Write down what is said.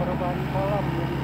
perubahan kolam.